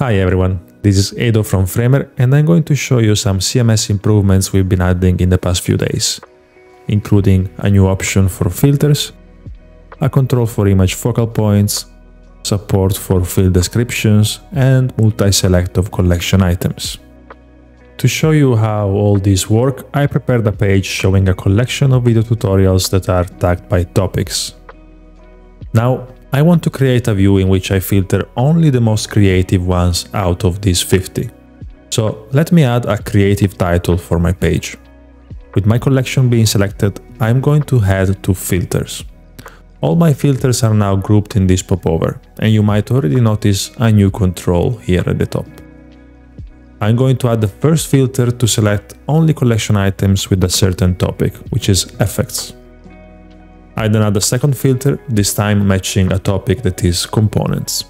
Hi everyone, this is Edo from Framer and I'm going to show you some CMS improvements we've been adding in the past few days, including a new option for filters, a control for image focal points, support for field descriptions, and multi-select of collection items. To show you how all these work, I prepared a page showing a collection of video tutorials that are tagged by topics. Now, I want to create a view in which I filter only the most creative ones out of these 50. So let me add a creative title for my page. With my collection being selected, I'm going to head to filters. All my filters are now grouped in this popover, and you might already notice a new control here at the top. I'm going to add the first filter to select only collection items with a certain topic, which is effects. Add a second filter, this time matching a topic that is components.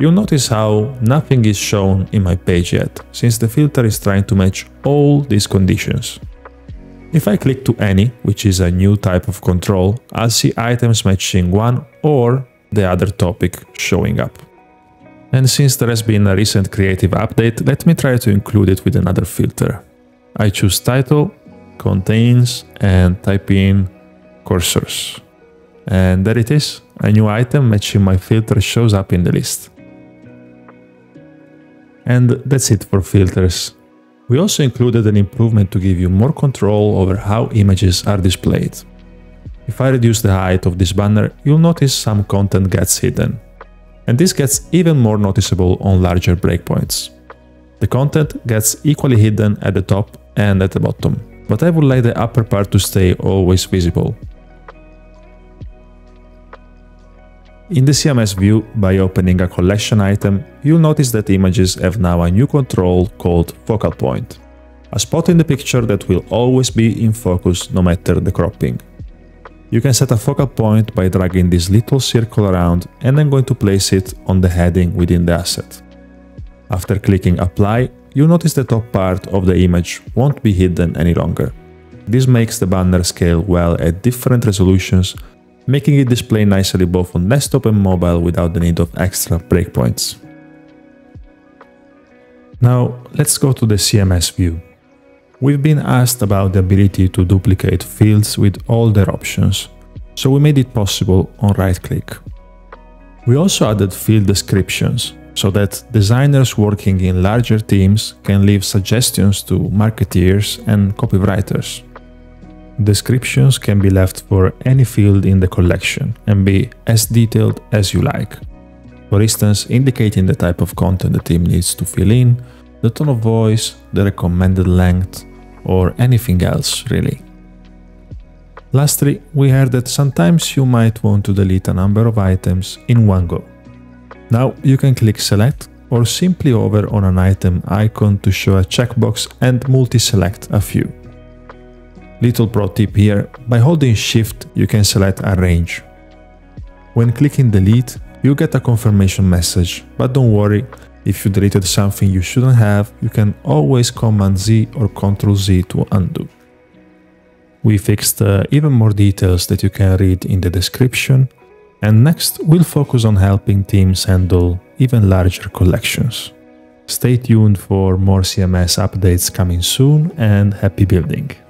You'll notice how nothing is shown in my page yet, since the filter is trying to match all these conditions. If I click to any, which is a new type of control, I'll see items matching one or the other topic showing up. And since there has been a recent creative update, let me try to include it with another filter. I choose title, contains, and type in cursors. And there it is, a new item matching my filter shows up in the list. And that's it for filters. We also included an improvement to give you more control over how images are displayed. If I reduce the height of this banner, you'll notice some content gets hidden. And this gets even more noticeable on larger breakpoints. The content gets equally hidden at the top and at the bottom, but I would like the upper part to stay always visible. In the CMS view, by opening a collection item, you'll notice that images have now a new control called focal point. A spot in the picture that will always be in focus no matter the cropping. You can set a focal point by dragging this little circle around and then going to place it on the heading within the asset. After clicking apply, you'll notice the top part of the image won't be hidden any longer. This makes the banner scale well at different resolutions making it display nicely both on desktop and mobile without the need of extra breakpoints. Now let's go to the CMS view. We've been asked about the ability to duplicate fields with all their options, so we made it possible on right click. We also added field descriptions, so that designers working in larger teams can leave suggestions to marketeers and copywriters. Descriptions can be left for any field in the collection and be as detailed as you like. For instance, indicating the type of content the team needs to fill in, the tone of voice, the recommended length, or anything else really. Lastly, we heard that sometimes you might want to delete a number of items in one go. Now you can click select or simply hover on an item icon to show a checkbox and multi-select a few. Little pro tip here, by holding shift you can select a range. When clicking delete, you get a confirmation message, but don't worry, if you deleted something you shouldn't have, you can always command Z or Ctrl Z to undo. We fixed uh, even more details that you can read in the description, and next we'll focus on helping teams handle even larger collections. Stay tuned for more CMS updates coming soon and happy building!